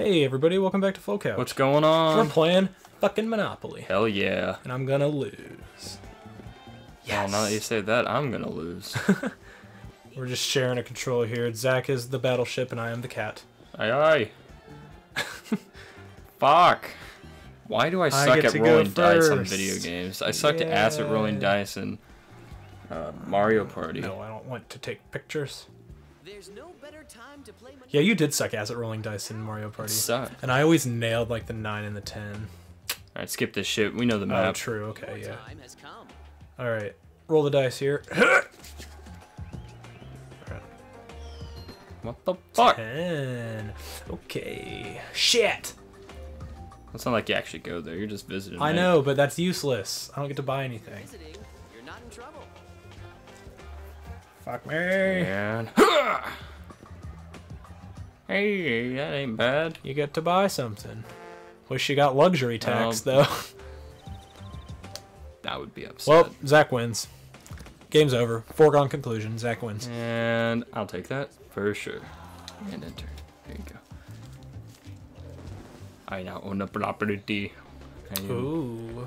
Hey everybody, welcome back to Full Couch. What's going on? We're playing fucking Monopoly, Hell yeah. and I'm gonna lose. Well, now that you say that, I'm gonna lose. We're just sharing a controller here. Zach is the battleship, and I am the cat. aye aye. Fuck. Why do I suck get at rolling dice on video games? I sucked ass at rolling dice in uh, Mario Party. No, I don't want to take pictures. There's no better time to play Yeah, you did suck ass at rolling dice in Mario Party. Suck. And I always nailed like the 9 and the 10. Alright, skip this shit. We know the Oh, map. true. Okay, yeah. Time has come. Alright. Roll the dice here. what the fuck? 10. Okay. Shit! That's not like you actually go there. You're just visiting. I right? know, but that's useless. I don't get to buy anything. Visiting, you're not in trouble. Fuck me. And hey, that ain't bad. You get to buy something. Wish you got luxury tax, Well, though. That would be upset. Well, Zach wins. Game's over. Foregone conclusion. Zach wins. And I'll take that for sure. And enter. There you go. I now own a property. Ooh.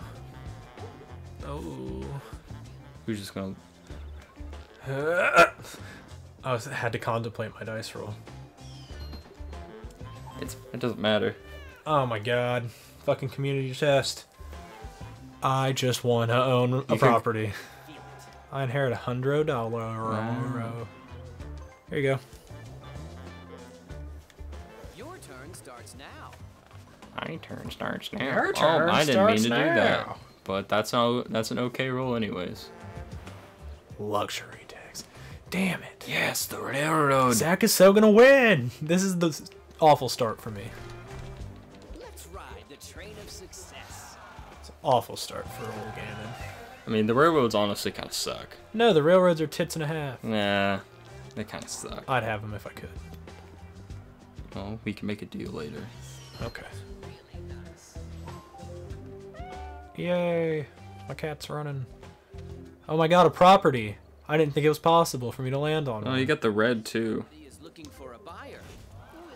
Oh. Who's just gonna? I was, had to contemplate my dice roll. It's it doesn't matter. Oh my god. Fucking community test. I just want to own a can- property. I inherit a hundred dollar. Wow. Here you go. Your turn starts now. My turn starts now. Your oh, turn I didn't mean to do that. But that's how that's an okay roll anyways. Luxury tax. Damn it. Yes, the railroad. Zach is so gonna win. This is the awful start for me. Let's ride the train of success. It's an awful start for old Ganon. I mean, the railroads honestly kind of suck. No, the railroads are tits and a half. Nah, they kind of suck. I'd have them if I could. Well, we can make a deal later. Okay. Yay! My cat's running. Oh my god, a property! I didn't think it was possible for me to land on Oh, one. you got the red too. He is looking for a buyer.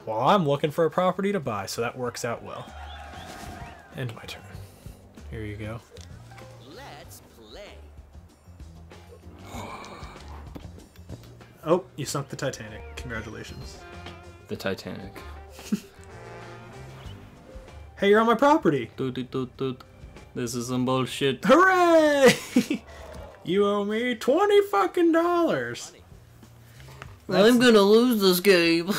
Well, I'm looking for a property to buy, so that works out well. End my turn. Here you go. Let's play. Oh, you sunk the Titanic. Congratulations. The Titanic. Hey, you're on my property! Doot, doot, doot, doot. This is some bullshit. Hooray! you owe me 20 fucking dollars! I'm gonna lose this game.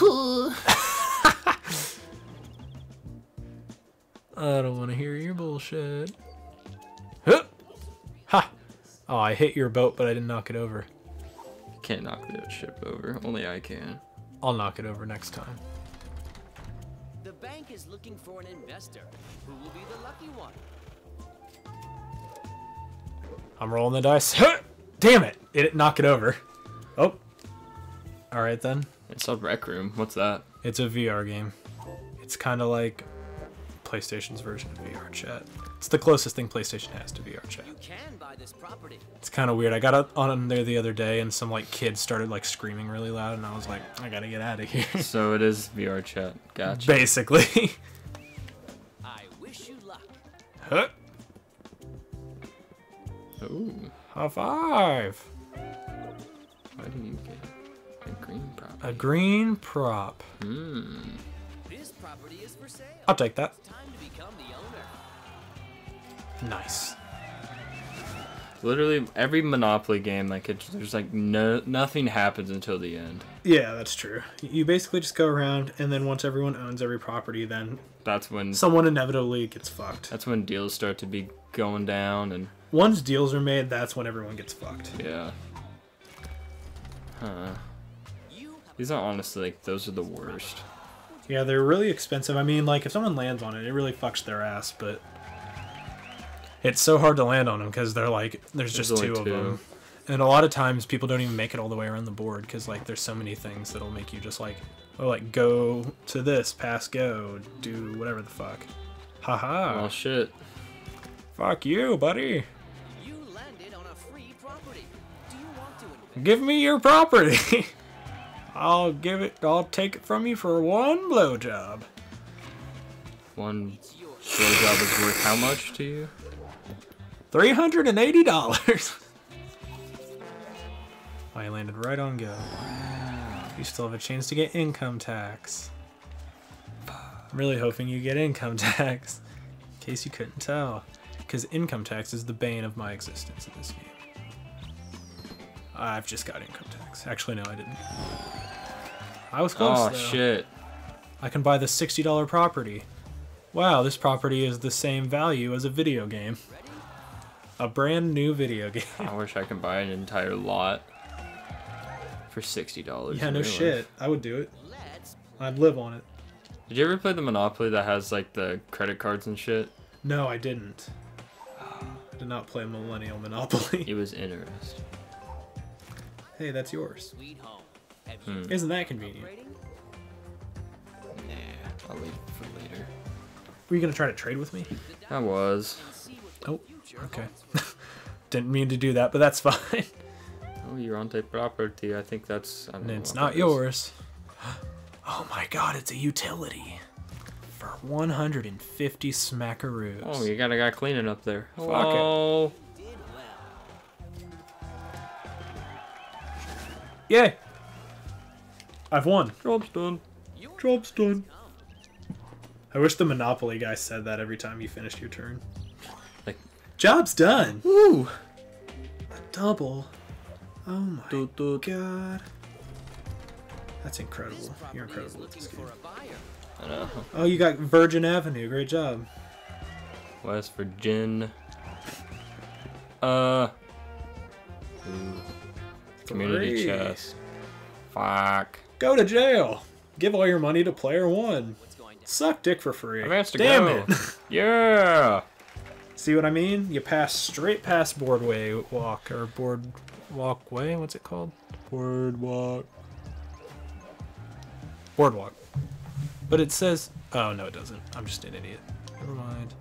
I don't want to hear your bullshit. Huh! Ha! Oh, I hit your boat, but I didn't knock it over. You can't knock that ship over. Only I can. I'll knock it over next time. The bank is looking for an investor. Who will be the lucky one? I'm rolling the dice. Damn it! It didn't knock it over. Oh. Alright then. It's a Rec Room. What's that? It's a VR game. It's kind of like PlayStation's version of VRChat. It's the closest thing PlayStation has to VRChat. You can buy this property. It's kind of weird. I got on there the other day and some like kids started like screaming really loud and I was like, I gotta get out of here. So it is VRChat. Gotcha. Basically. I wish you luck. huh? Ooh. High five. Why do you get a green prop? A green prop. Hmm. This property is for sale. I'll take that. Time to become the owner. Nice. Literally every Monopoly game, like it, there's like no nothing happens until the end. Yeah, that's true. You basically just go around and then once everyone owns every property, then That's when someone inevitably gets fucked. that's when deals start to be going down and Once deals are made, that's when everyone gets fucked. yeah. Huh. These are honestly like those are the worst. Yeah, they're really expensive. I mean, like if someone lands on it, it really fucks their ass, but it's so hard to land on them because they're like there's just There's two, of two. them. And a lot of times people don't even make it all the way around the board because like there's so many things that'll make you just like oh like go to this, pass go, do whatever the fuck. Haha. Oh shit. Fuck you, buddy. you landed on a free property. Do you want to invest? Give me your property. I'll give it. I'll take it from you for one blowjob. One It's yours. blowjob is worth how much to you? Three hundred and eighty dollars. Oh, you landed right on go. You still have a chance to get income tax. I'm really hoping you get income tax, in case you couldn't tell, because income tax is the bane of my existence in this game. I've just got income tax. Actually, no, I didn't. I was close. Oh though. shit. I can buy the $60 property. Wow, this property is the same value as a video game. A brand new video game. I wish I could buy an entire lot for sixty dollars. yeah, no shit. I would do it. I'd live on it. Did you ever play the Monopoly that has like the credit cards and shit? No, I didn't. I did not play Millennial Monopoly. It was interesting. hey, that's yours. sweet home. Hmm. Isn't that convenient? upgrading? Nah, I'll leave it for later. Were you gonna try to trade with me? I was. And see what the Oh, future okay. Didn't mean to do that, but that's fine. Oh, you're on the property. I think that's. I don't And know it's not yours. Oh my god, it's a utility. For 150 smackaroos. Oh, you got a guy cleaning up there. Fuck it. Hello. Yay! I've won. Job's done. Job's done. I wish the Monopoly guy said that every time you finished your turn. Like, Job's done. woo. A double. Oh my Doot, doot. god. That's incredible. You're incredible at looking this for game. a buyer. I know. Oh, you got Virgin Avenue. Great job. West Virgin. Uh. Ooh. Community Three. chest. Fuck. Go to jail. Give all your money to player one. What's going down? Suck dick for free. I've to Damn go. it. Yeah. See what I mean? You pass straight past Boardway Walk or Board Walkway. What's it called? Boardwalk. Boardwalk. But it says. Oh no, it doesn't. I'm just an idiot. Never mind.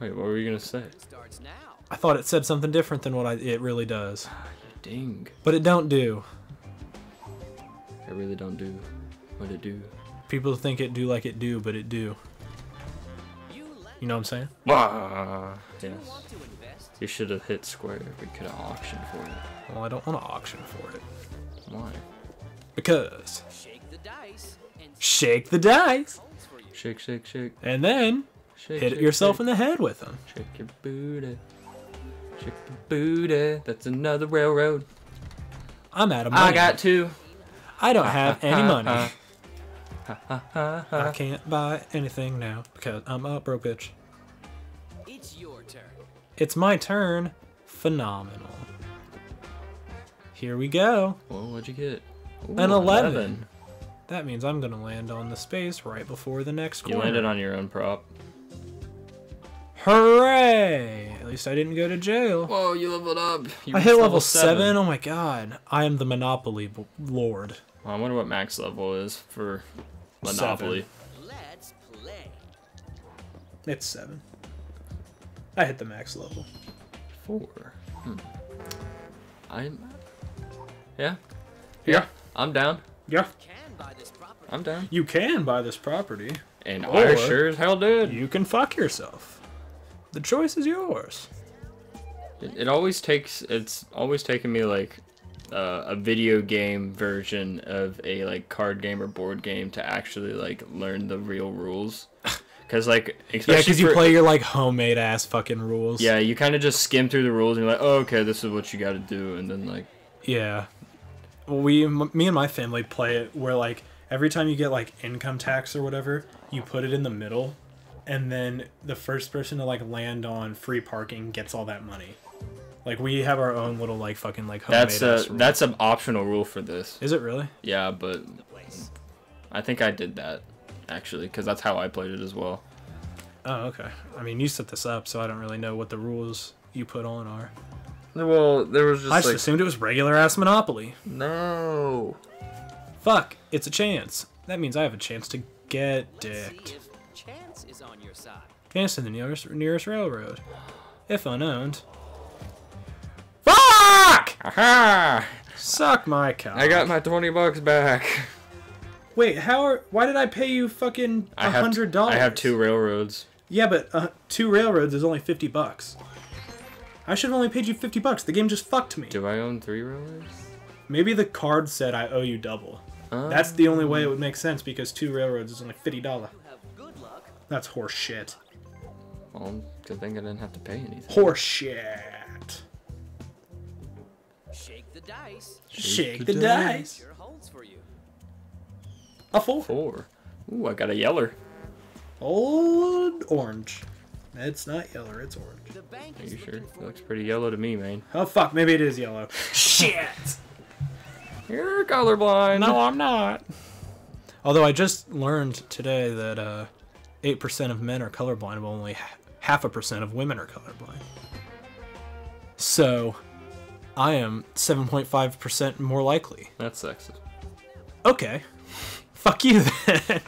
Wait, what were you gonna say? It starts now. I thought it said something different than what I, it really does. Ah, ding. But it don't do. I really don't do what it do. People think it do like it do, but it do. You know what I'm saying? Ah. Yes. want to invest. You should have hit square. We could have auctioned for it. Well, I don't want to auction for it Why? because Shake the dice shake the dice holds for you. Shake, shake, shake. and then Shake, hit shake, yourself shake. in the head with them. Shake your booty. Shake your booty. That's another railroad. I'm out of money. I got two. I don't have any money. Ha, ha, ha, I can't buy anything now because I'm a broke bitch. It's your turn. It's my turn. Phenomenal. Here we go. Well, what'd you get? Ooh, An 11. That means I'm gonna land on the space right before the next one. You corner. landed on your own prop. Hooray! At least I didn't go to jail. Whoa, you leveled up. You I reached hit level seven. Oh my god! I am the Monopoly b- Lord. Well, I wonder what max level is for Monopoly. Let's play. It's seven. I hit the max level. Four. Hmm. I'm. Yeah. Yeah. I'm down. Yeah. Can buy this property. I'm down. You can buy this property. And Or- I sure as hell did. You can fuck yourself. The choice is yours. It, it always takes. It's always taken me like uh, a video game version of a like card game or board game to actually like learn the real rules. Because like, Yeah, especially because you for- play your like homemade ass fucking rules. Yeah, you kind of just skim through the rules and you're like, oh, okay, this is what you got to do, and then like, Yeah. We, m- me and my family play it where like every time you get like income tax or whatever, you put it in the middle, and then the first person to like land on free parking gets all that money. Like we have our own little like fucking like homemade. that's a rule. that's an optional rule for this. Is it really? Yeah, but I think I did that actually because that's how I played it as well. Oh, okay. I mean, you set this up, so I don't really know what the rules you put on are. Well, there was just I just assumed it was regular ass Monopoly. no. Fuck, it's a chance. That means I have a chance to get dicked. chance is on your side. Advance to the nearest nearest railroad, if unowned. Fuck! Aha! Suck my cock. I got my twenty bucks back. Wait, how are? Why did I pay you fucking I a have hundred dollars? I have two railroads. Yeah, but uh, two railroads is only fifty bucks. I should have only paid you fifty bucks. The game just fucked me. Do I own three railroads? Maybe the card said I owe you double. That's the only way it would make sense because two railroads is only fifty dollar. You have good luck. That's horse shit. Well, good thing I didn't have to pay anything. Horse shit. Shake the dice. Shake the the dice. dice. Sure holds for you. A four. Four. Ooh, I got a yeller. Old orange. It's not yellow. It's orange. The bank Are you sure? It looks pretty yellow to me, man. Oh fuck, maybe it is yellow. Shit. You're colorblind. No, I'm not. Although I just learned today that uh, 8% of men are colorblind, but only half a percent of women are colorblind. So, I am 7.5% more likely. That's sexist. Okay. Fuck you then.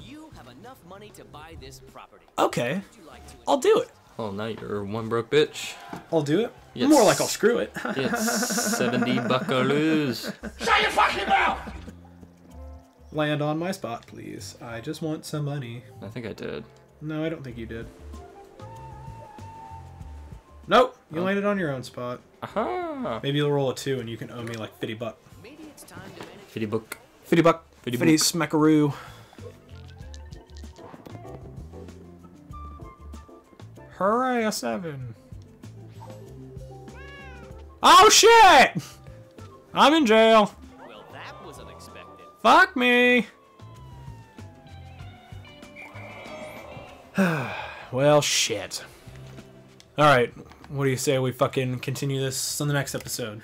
You have enough money to buy this property. okay. Like I'll do it. Oh, now you're one broke bitch. I'll do it. Yes. More like I'll screw it. It's 70 buckaroos. Shut the fuck up. Land on my spot, please. I just want some money. I think I did. No, I don't think you did. Nope, you Oh. landed on your own spot. Aha! Maybe you'll roll a two and you can owe me like 50 buck. Maybe it's time to 50 book. 50 buck. 50 50 buck. smackaroo. Hooray, a seven. Oh shit! I'm in jail. Well, that was unexpected. Fuck me. well, shit. Alright, what do you say we fucking continue this on the next episode?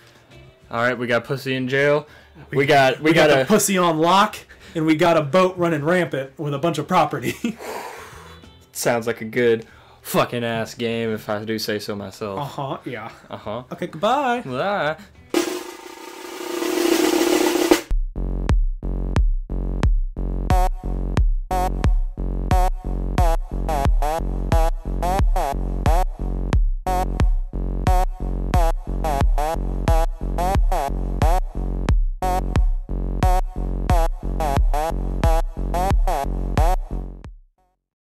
Alright, we got pussy in jail. We got, we, We got, got, a. pussy on lock, and we got a boat running rampant with a bunch of property. Sounds like a good fucking ass game if I do say so myself. Uh huh. yeah. Uh huh. Okay, goodbye. Ah.